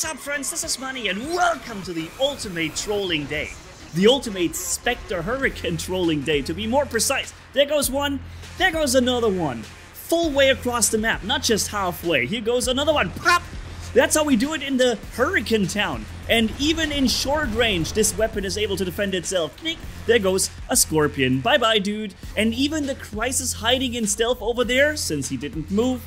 What's up friends, this is Manni and welcome to the Ultimate Trolling Day. The Ultimate Spectre Hurricane Trolling Day to be more precise. There goes one, there goes another one. Full way across the map, not just halfway. Here goes another one, pop! That's how we do it in the Hurricane Town. And even in short range, this weapon is able to defend itself. Knick, there goes a Scorpion. Bye bye, dude. And even the Crisis hiding in stealth over there, since he didn't move,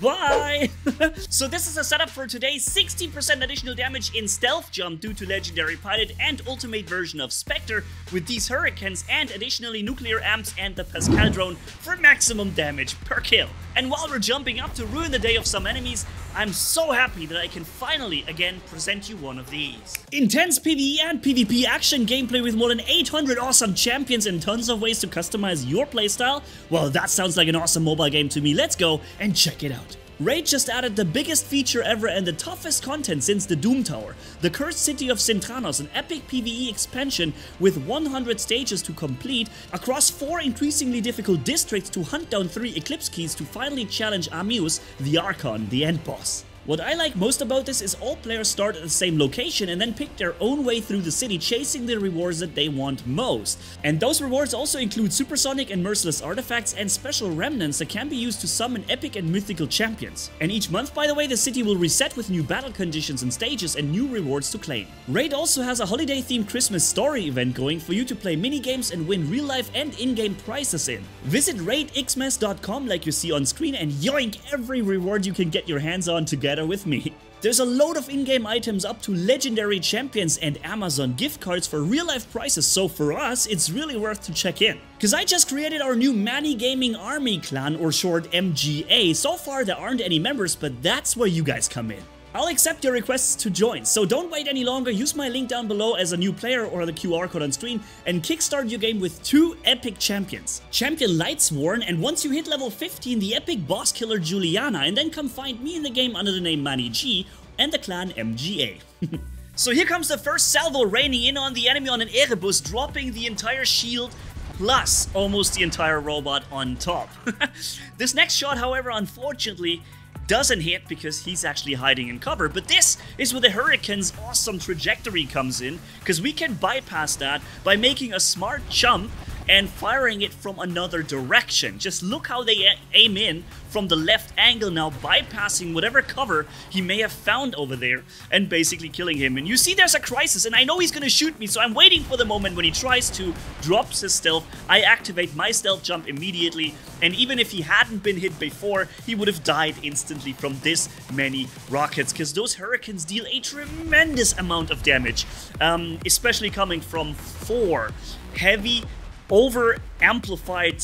Bye! so this is a setup for today's 60% additional damage in Stealth Jump due to Legendary Pilot and Ultimate version of Spectre with these Hurricanes and additionally Nuclear Amps and the Pascal Drone for maximum damage per kill. And while we're jumping up to ruin the day of some enemies, I'm so happy that I can finally again present you one of these. Intense PvE and PvP action gameplay with more than 800 awesome champions and tons of ways to customize your playstyle? Well, that sounds like an awesome mobile game to me. Let's go and check it out. Raid just added the biggest feature ever and the toughest content since the Doom Tower, the Cursed City of Sintranos, an epic PvE expansion with 100 stages to complete across 4 increasingly difficult districts to hunt down 3 Eclipse Keys to finally challenge Amius, the Archon, the end boss. What I like most about this is all players start at the same location and then pick their own way through the city chasing the rewards that they want most. And those rewards also include supersonic and merciless artifacts and special remnants that can be used to summon epic and mythical champions. And each month by the way the city will reset with new battle conditions and stages and new rewards to claim. Raid also has a holiday themed Christmas story event going for you to play minigames and win real life and in-game prizes in. Visit raidxmas.com like you see on screen and yoink every reward you can get your hands on together together with me. There's a load of in-game items up to legendary champions and Amazon gift cards for real-life prices, so for us, it's really worth to check in. Cause I just created our new Manni Gaming Army clan, or short MGA. So far there aren't any members, but that's where you guys come in. I'll accept your requests to join, so don't wait any longer, use my link down below as a new player or the QR code on screen and kickstart your game with two epic champions. Champion Lightsworn and once you hit level 15 the epic boss killer Juliana and then come find me in the game under the name Manni G and the clan MGA. so here comes the first salvo raining in on the enemy on an Erebus dropping the entire shield plus almost the entire robot on top. this next shot however unfortunately doesn't hit because he's actually hiding in cover. But this is where the Hurricane's awesome trajectory comes in, because we can bypass that by making a smart jump and firing it from another direction. Just look how they aim in from the left angle now, bypassing whatever cover he may have found over there and basically killing him. And you see there's a crisis and I know he's gonna shoot me, so I'm waiting for the moment when he tries to, drops his stealth, I activate my stealth jump immediately, and even if he hadn't been hit before, he would have died instantly from this many rockets, because those hurricanes deal a tremendous amount of damage, um, especially coming from four heavy over amplified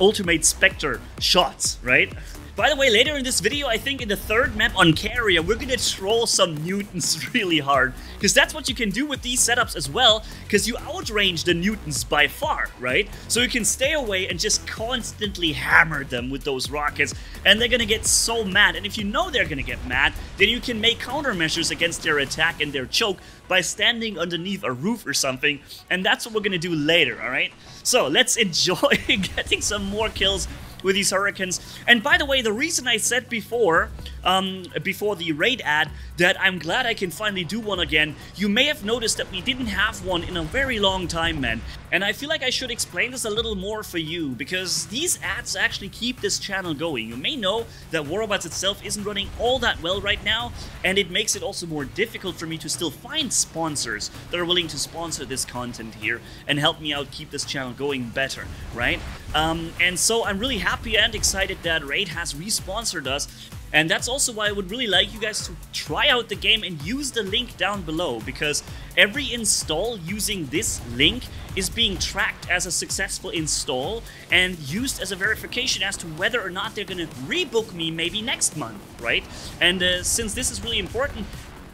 Ultimate Spectre shots, right? By the way, later in this video, I think in the third map on Carrier, we're gonna troll some Newtons really hard. Because that's what you can do with these setups as well, because you outrange the Newtons by far, right? So you can stay away and just constantly hammer them with those rockets, and they're gonna get so mad. And if you know they're gonna get mad, then you can make countermeasures against their attack and their choke by standing underneath a roof or something, and that's what we're gonna do later, alright? So let's enjoy getting some more kills with these hurricanes. And by the way, the reason I said before, um, before the raid ad, that I'm glad I can finally do one again, you may have noticed that we didn't have one in a very long time, man. And I feel like I should explain this a little more for you, because these ads actually keep this channel going. You may know that War Robots itself isn't running all that well right now, and it makes it also more difficult for me to still find sponsors that are willing to sponsor this content here and help me out keep this channel going better, right? Um, and so I'm really happy and excited that Raid has responsored us and that's also why I would really like you guys to try out the game and use the link down below because every install using this link is being tracked as a successful install and used as a verification as to whether or not they're going to rebook me maybe next month, right? And uh, since this is really important,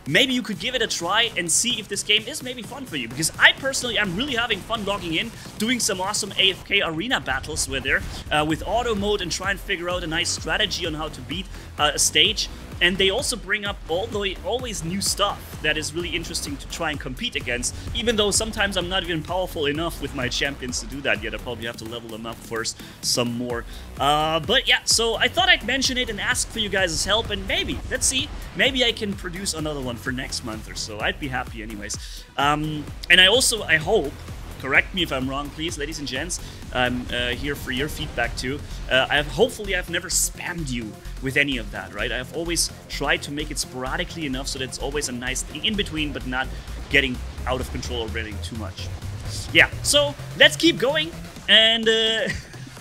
maybe you could give it a try and see if this game is maybe fun for you. Because I personally am really having fun logging in, doing some awesome AFK arena battles with there, uh, with auto mode and try and figure out a nice strategy on how to beat uh, a stage. And they also bring up all the always new stuff that is really interesting to try and compete against. Even though sometimes I'm not even powerful enough with my champions to do that yet, I probably have to level them up first some more. Uh, but yeah, so I thought I'd mention it and ask for you guys' help, and maybe let's see, maybe I can produce another one for next month or so. I'd be happy anyways. Um, and I also I hope correct me if I'm wrong, please, ladies and gents. I'm uh, here for your feedback too. Uh, I've hopefully I've never spammed you with any of that, right? I've always tried to make it sporadically enough so that it's always a nice thing in between, but not getting out of control or running too much. Yeah, so let's keep going. And uh,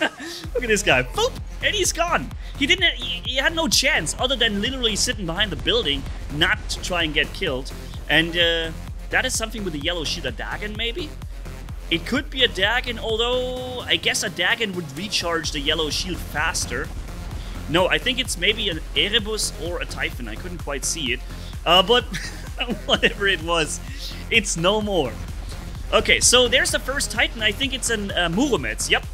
look at this guy, boop, and he's gone. He didn't. He, he, had no chance other than literally sitting behind the building, not to try and get killed. And uh, that is something with the yellow shield, a Dagon maybe. It could be a Dagon, although I guess a Dagon would recharge the yellow shield faster. No, I think it's maybe an Erebus or a Typhon. I couldn't quite see it. Uh, but whatever it was, it's no more. Okay, so there's the first Titan. I think it's an uh, Muromets. Yep.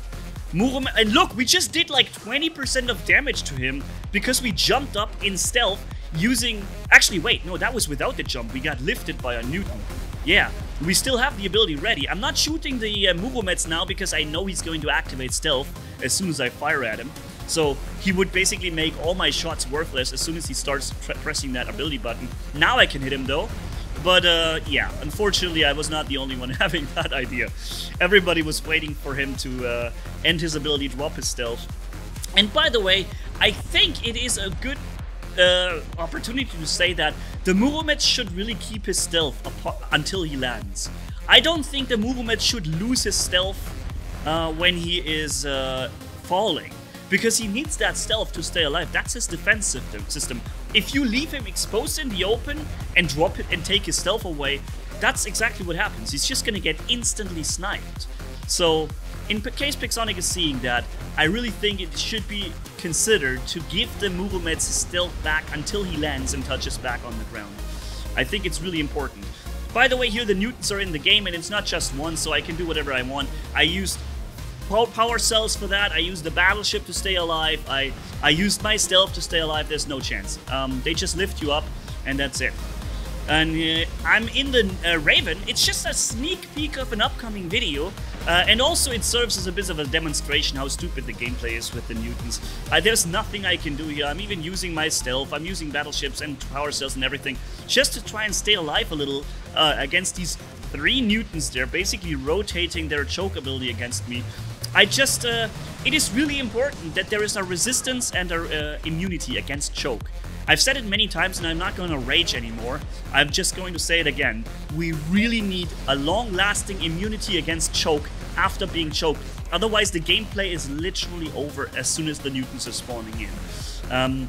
Muromets. And look, we just did like 20% of damage to him because we jumped up in stealth using... Actually, wait. No, that was without the jump. We got lifted by a Newton. Yeah, we still have the ability ready. I'm not shooting the uh, Muromets now because I know he's going to activate stealth as soon as I fire at him. So he would basically make all my shots worthless as soon as he starts pressing that ability button. Now I can hit him though. But uh, yeah, unfortunately I was not the only one having that idea. Everybody was waiting for him to uh, end his ability, drop his stealth. And by the way, I think it is a good uh, opportunity to say that the Muromets should really keep his stealth until he lands. I don't think the Muromets should lose his stealth uh, when he is uh, falling, because he needs that stealth to stay alive. That's his defense system. If you leave him exposed in the open and drop it and take his stealth away, that's exactly what happens. He's just gonna get instantly sniped. So in case Pixonic is seeing that, I really think it should be considered to give the Muromets stealth back until he lands and touches back on the ground. I think it's really important. By the way, here the Newtons are in the game and it's not just one, so I can do whatever I want. I used power cells for that. I used the battleship to stay alive. I, I used my stealth to stay alive. There's no chance. Um, they just lift you up and that's it and uh, I'm in the uh, Raven. It's just a sneak peek of an upcoming video, uh, and also it serves as a bit of a demonstration how stupid the gameplay is with the Newtons. Uh, there's nothing I can do here. I'm even using my stealth. I'm using battleships and power cells and everything just to try and stay alive a little uh, against these three Newtons. They're basically rotating their choke ability against me. I just, uh, it is really important that there is a resistance and a immunity against choke. I've said it many times and I'm not going to rage anymore. I'm just going to say it again. We really need a long lasting immunity against choke after being choked. Otherwise, the gameplay is literally over as soon as the Newtons are spawning in. Um,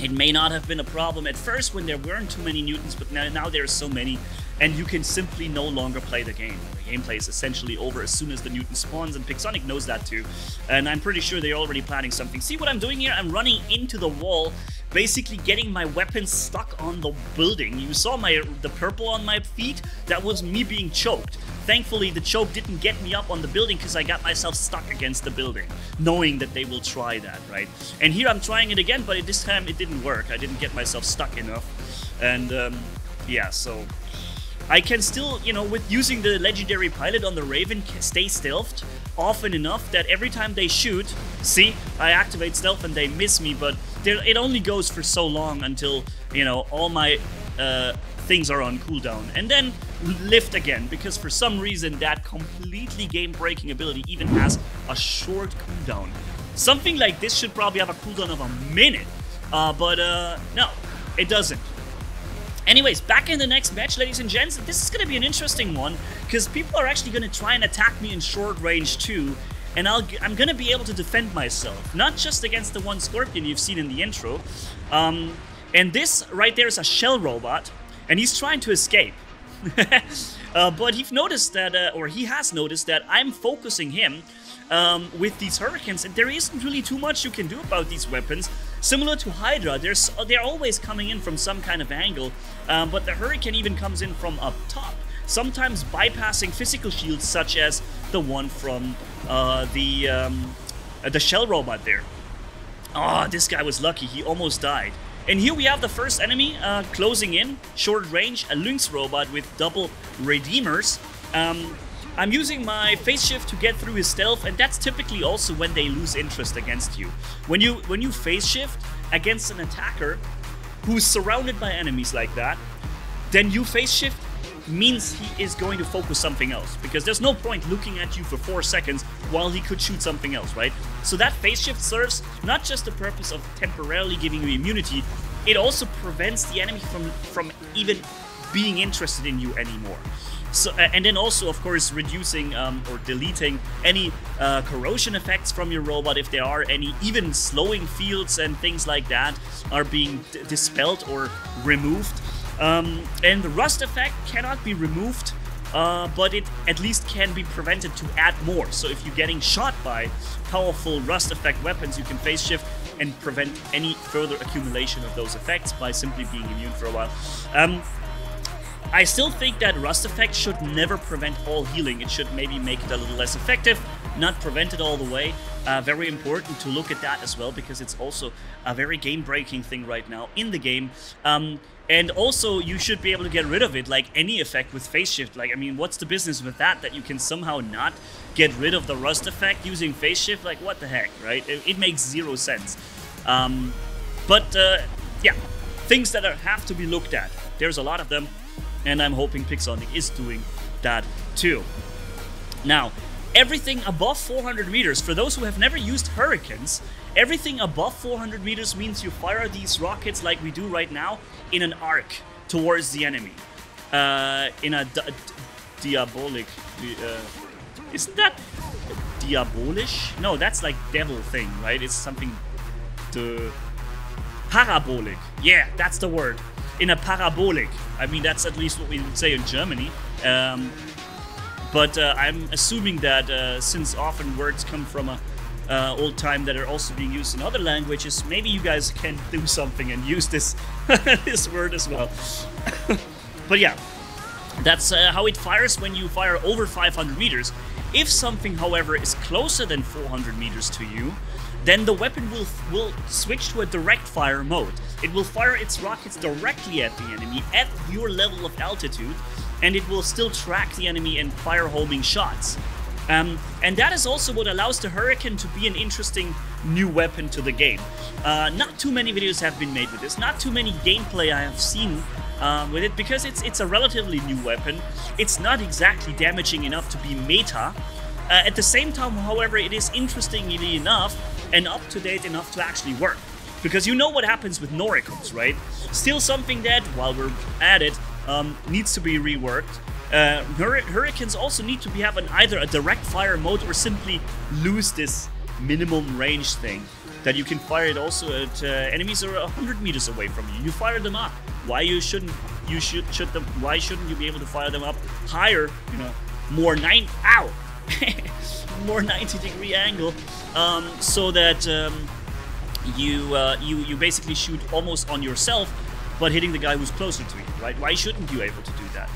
it may not have been a problem at first when there weren't too many Newtons, but now, now there are so many, and you can simply no longer play the game. The gameplay is essentially over as soon as the Newton spawns, and Pixonic knows that too. And I'm pretty sure they're already planning something. See what I'm doing here? I'm running into the wall basically getting my weapon stuck on the building. You saw my the purple on my feet? That was me being choked. Thankfully, the choke didn't get me up on the building because I got myself stuck against the building, knowing that they will try that, right? And here I'm trying it again, but this time it didn't work. I didn't get myself stuck enough. And um, yeah, so I can still, you know, with using the legendary pilot on the Raven, stay stealthed often enough that every time they shoot, see, I activate stealth and they miss me, but it only goes for so long until, you know, all my uh, things are on cooldown. And then lift again, because for some reason that completely game-breaking ability even has a short cooldown. Something like this should probably have a cooldown of a minute, uh, but uh, no, it doesn't. Anyways, back in the next match, ladies and gents, this is going to be an interesting one, because people are actually going to try and attack me in short range too, and i am going to be able to defend myself, not just against the one Scorpion you've seen in the intro. Um, and this right there is a shell robot, and he's trying to escape. uh, but he's noticed that, uh, or he has noticed that I'm focusing him um, with these hurricanes, and there isn't really too much you can do about these weapons. Similar to Hydra, they're, they're always coming in from some kind of angle, um, but the hurricane even comes in from up top sometimes bypassing physical shields such as the one from uh, the um, uh, the shell robot there. Oh, this guy was lucky. He almost died. And here we have the first enemy uh, closing in, short range, a Lynx robot with double Redeemers. Um, I'm using my phase shift to get through his stealth, and that's typically also when they lose interest against you. When you when you phase shift against an attacker who's surrounded by enemies like that, then you phase shift means he is going to focus something else because there's no point looking at you for four seconds while he could shoot something else, right? So that phase shift serves not just the purpose of temporarily giving you immunity, it also prevents the enemy from from even being interested in you anymore. So, uh, and then also, of course, reducing um, or deleting any uh, corrosion effects from your robot if there are any, even slowing fields and things like that are being dispelled or removed. Um, and the rust effect cannot be removed, uh, but it at least can be prevented to add more. So if you're getting shot by powerful rust effect weapons, you can phase shift and prevent any further accumulation of those effects by simply being immune for a while. Um, I still think that Rust Effect should never prevent all healing. It should maybe make it a little less effective, not prevent it all the way. Uh, very important to look at that as well because it's also a very game-breaking thing right now in the game. Um, and also, you should be able to get rid of it, like any effect with phase shift. Like, I mean, what's the business with that? That you can somehow not get rid of the rust effect using phase shift? Like, what the heck, right? It, it makes zero sense. Um, but uh, yeah, things that are, have to be looked at. There's a lot of them and I'm hoping Pixonic is doing that too. Now, everything above 400 meters, for those who have never used Hurricanes, everything above 400 meters means you fire these rockets like we do right now in an arc towards the enemy. Uh, in a diabolic. Uh, isn't that diabolish? No, that's like devil thing, right? It's something. The parabolic. Yeah, that's the word in a parabolic. I mean, that's at least what we would say in Germany. Um, but uh, I'm assuming that uh, since often words come from a uh, old time that are also being used in other languages, maybe you guys can do something and use this this word as well. but yeah, that's uh, how it fires when you fire over 500 meters. If something, however, is closer than 400 meters to you, then the weapon will, will switch to a direct fire mode. It will fire its rockets directly at the enemy at your level of altitude, and it will still track the enemy and fire homing shots. Um, and that is also what allows the Hurricane to be an interesting new weapon to the game. Uh, not too many videos have been made with this, not too many gameplay I have seen uh, with it, because it's, it's a relatively new weapon. It's not exactly damaging enough to be meta. Uh, at the same time, however, it is interestingly enough and up to date enough to actually work. Because you know what happens with Noricons, right? Still something that, while we're at it, um, needs to be reworked. Uh, hur hurricanes also need to be have an, either a direct fire mode or simply lose this minimum range thing that you can fire it also at uh, enemies are 100 meters away from you. You fire them up. Why you shouldn't you should should them why shouldn't you be able to fire them up higher, you know, more nine ow more 90 degree angle um, so that um, you, uh, you, you basically shoot almost on yourself but hitting the guy who's closer to you, right? Why shouldn't you able to do that?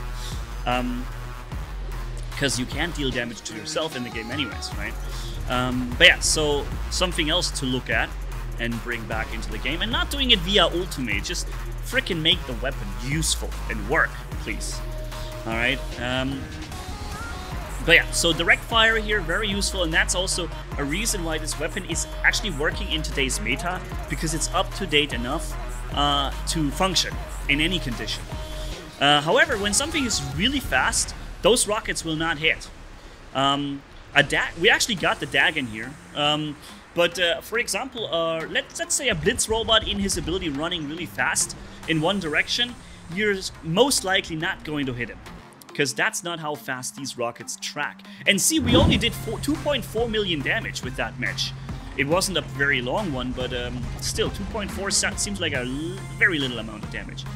Because um, you can't deal damage to yourself in the game anyways, right? Um, but yeah, so something else to look at and bring back into the game, and not doing it via ultimate, just freaking make the weapon useful and work, please. Alright, um, but yeah, so direct fire here, very useful, and that's also a reason why this weapon is actually working in today's meta, because it's up to date enough uh, to function in any condition. Uh, however, when something is really fast, those rockets will not hit. Um, a da we actually got the Dagon here, um, but uh, for example, uh, let's, let's say a Blitz robot in his ability running really fast in one direction, you're most likely not going to hit him because that's not how fast these rockets track. And see, we only did 2.4 million damage with that match. It wasn't a very long one, but um, still, 2.4 seems like a very little amount of damage.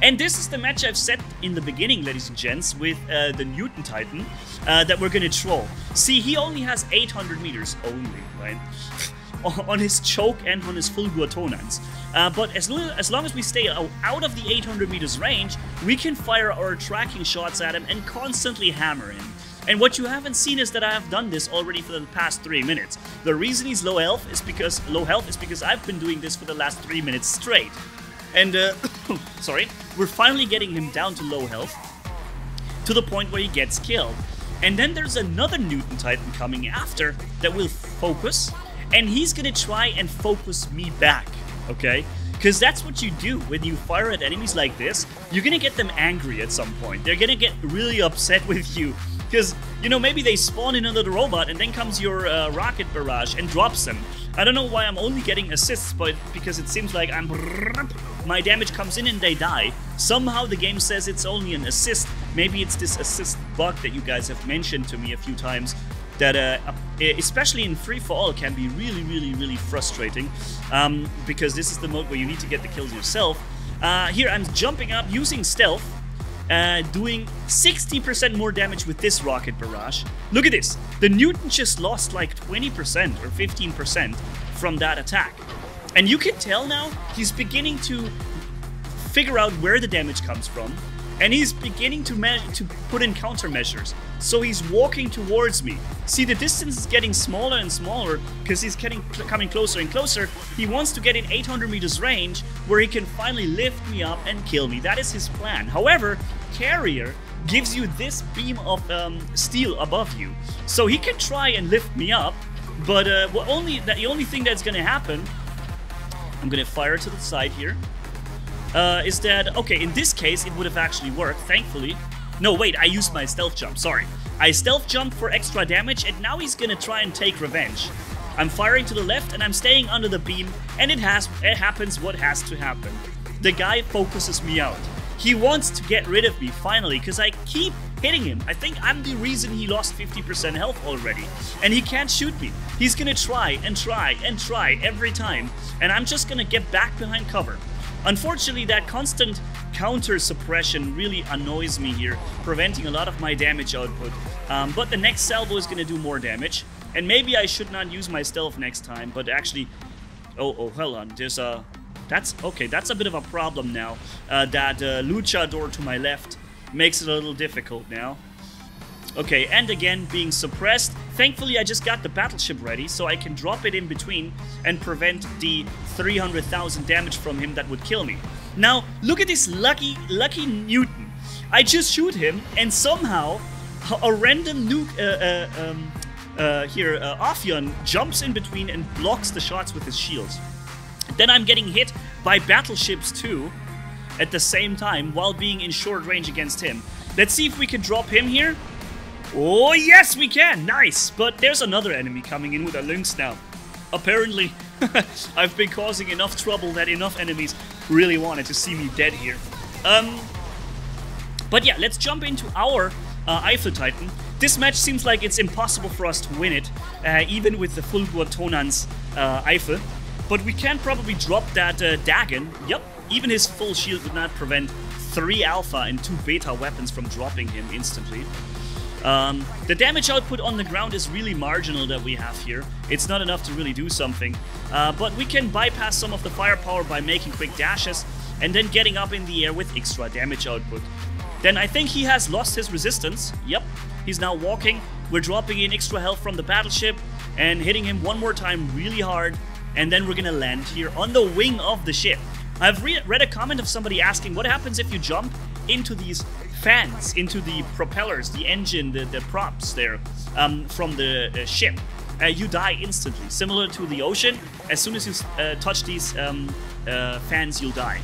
And this is the match I've set in the beginning, ladies and gents, with uh, the Newton Titan uh, that we're gonna troll. See, he only has 800 meters only, right? on his choke and on his full Guatonans. Uh, but as, as long as we stay out of the 800 meters range, we can fire our tracking shots at him and constantly hammer him. And what you haven't seen is that I have done this already for the past 3 minutes. The reason he's low health is because low health is because I've been doing this for the last 3 minutes straight. And, uh, sorry, we're finally getting him down to low health to the point where he gets killed. And then there's another Newton Titan coming after that will focus, and he's gonna try and focus me back, okay? Because that's what you do when you fire at enemies like this. You're gonna get them angry at some point. They're gonna get really upset with you. Because, you know, maybe they spawn in another robot and then comes your uh, rocket barrage and drops them. I don't know why I'm only getting assists, but because it seems like I'm... My damage comes in and they die. Somehow the game says it's only an assist. Maybe it's this assist bug that you guys have mentioned to me a few times that, uh, especially in free for all, can be really, really, really frustrating um, because this is the mode where you need to get the kills yourself. Uh, here I'm jumping up using stealth uh, doing 60% more damage with this rocket barrage. Look at this. The Newton just lost like 20% or 15% from that attack. And you can tell now he's beginning to figure out where the damage comes from and he's beginning to to put in countermeasures. So he's walking towards me. See, the distance is getting smaller and smaller because he's getting coming closer and closer. He wants to get in 800 meters range where he can finally lift me up and kill me. That is his plan. However, Carrier gives you this beam of um, steel above you, so he can try and lift me up. But uh, well, only the only thing that's gonna happen, I'm gonna fire to the side here uh, is that, okay, in this case, it would have actually worked, thankfully. No, wait, I used my stealth jump, sorry. I stealth jump for extra damage, and now he's gonna try and take revenge. I'm firing to the left, and I'm staying under the beam, and it has it happens what has to happen. The guy focuses me out. He wants to get rid of me, finally, because I keep hitting him. I think I'm the reason he lost 50% health already. And he can't shoot me. He's gonna try and try and try every time, and I'm just gonna get back behind cover. Unfortunately, that constant counter suppression really annoys me here, preventing a lot of my damage output. Um, but the next salvo is going to do more damage. And maybe I should not use my stealth next time, but actually... Oh, oh, hold on. There's a... That's... Okay, that's a bit of a problem now. Uh, that uh, luchador to my left makes it a little difficult now. Okay, and again, being suppressed. Thankfully, I just got the battleship ready, so I can drop it in between and prevent the 300,000 damage from him that would kill me. Now, look at this lucky, lucky Newton. I just shoot him, and somehow a random nuke, uh, uh, um, uh, here, uh, jumps in between and blocks the shots with his shields. Then I'm getting hit by battleships too, at the same time, while being in short range against him. Let's see if we can drop him here. Oh, yes, we can. Nice. But there's another enemy coming in with a lynx now. Apparently, I've been causing enough trouble that enough enemies really wanted to see me dead here. Um, but yeah, let's jump into our uh, Eiffel Titan. This match seems like it's impossible for us to win it, uh, even with the Fulgur Tonans uh, Eiffel. But we can probably drop that uh, Dagon. Yep, even his full shield would not prevent 3 Alpha and 2 Beta weapons from dropping him instantly. Um, the damage output on the ground is really marginal that we have here. It's not enough to really do something. Uh, but we can bypass some of the firepower by making quick dashes and then getting up in the air with extra damage output. Then I think he has lost his resistance. Yep, he's now walking. We're dropping in extra health from the battleship and hitting him one more time really hard. And then we're gonna land here on the wing of the ship. I've re read a comment of somebody asking what happens if you jump into these fans into the propellers, the engine, the, the props there um, from the uh, ship. Uh, you die instantly. Similar to the ocean, as soon as you uh, touch these um, uh, fans, you'll die.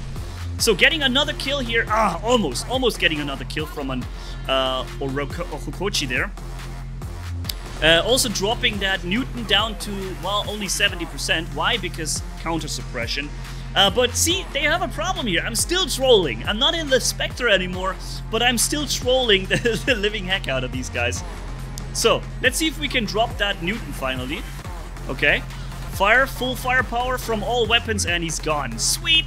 So getting another kill here, ah, almost, almost getting another kill from an uh, Orokochi there. Uh, also dropping that Newton down to, well, only 70%. Why? Because counter suppression. Uh, but see, they have a problem here. I'm still trolling. I'm not in the Spectre anymore, but I'm still trolling the, the living heck out of these guys. So, let's see if we can drop that Newton finally. Okay. Fire, full firepower from all weapons, and he's gone. Sweet!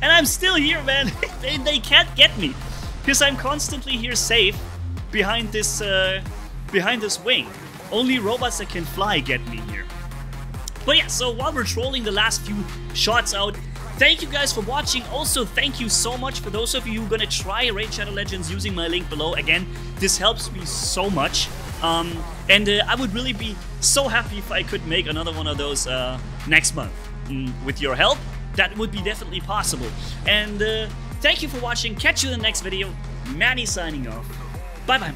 And I'm still here, man. they, they can't get me. Because I'm constantly here safe behind this, uh, behind this wing. Only robots that can fly get me here. But yeah, so while we're trolling the last few shots out, Thank you guys for watching. Also, thank you so much for those of you who are going to try Raid Shadow Legends using my link below. Again, this helps me so much. Um, and uh, I would really be so happy if I could make another one of those uh, next month. Mm, with your help, that would be definitely possible. And uh, thank you for watching. Catch you in the next video. Manni signing off. Bye bye,